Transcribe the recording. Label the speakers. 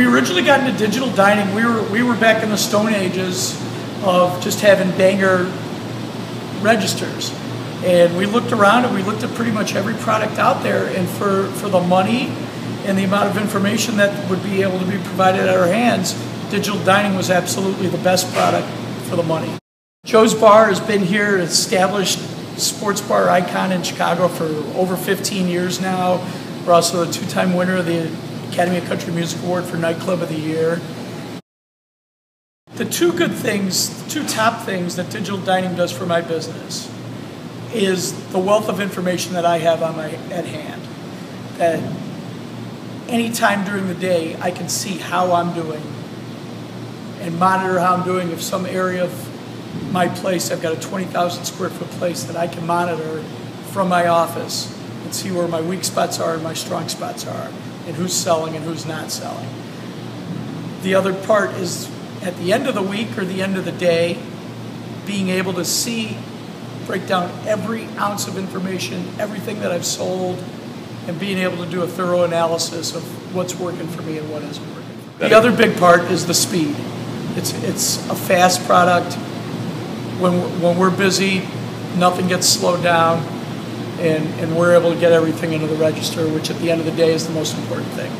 Speaker 1: We originally got into digital dining. We were we were back in the Stone Ages of just having banger registers. And we looked around and we looked at pretty much every product out there. And for, for the money and the amount of information that would be able to be provided at our hands, digital dining was absolutely the best product for the money. Joe's Bar has been here, established sports bar icon in Chicago for over 15 years now. We're also a two-time winner of the Academy of Country Music Award for Nightclub of the Year. The two good things, two top things that digital dining does for my business is the wealth of information that I have on my at hand. That anytime during the day I can see how I'm doing and monitor how I'm doing. If some area of my place, I've got a 20,000 square foot place that I can monitor from my office and see where my weak spots are and my strong spots are and who's selling and who's not selling. The other part is at the end of the week or the end of the day, being able to see, break down every ounce of information, everything that I've sold, and being able to do a thorough analysis of what's working for me and what isn't working. The other big part is the speed. It's, it's a fast product. When, when we're busy, nothing gets slowed down, and, and we're able to get everything into the register, which at the end of the day is the most important thing.